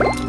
음.